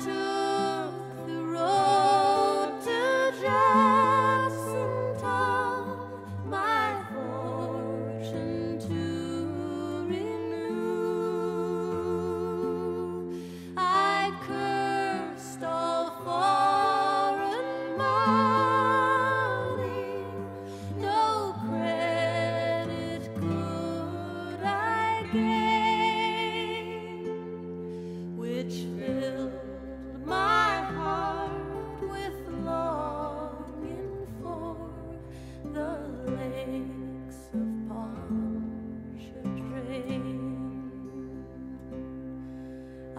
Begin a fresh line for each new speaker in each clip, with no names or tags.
to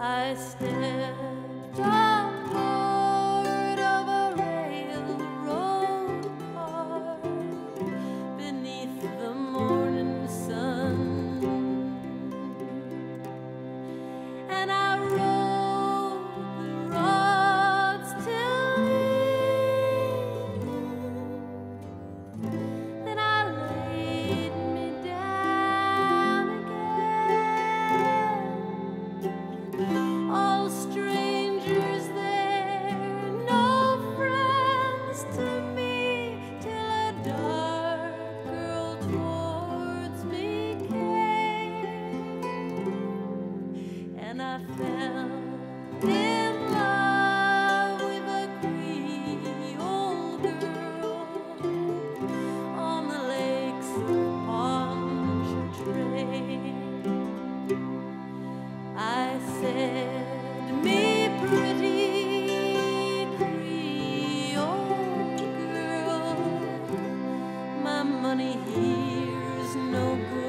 I stepped up. money here is no good.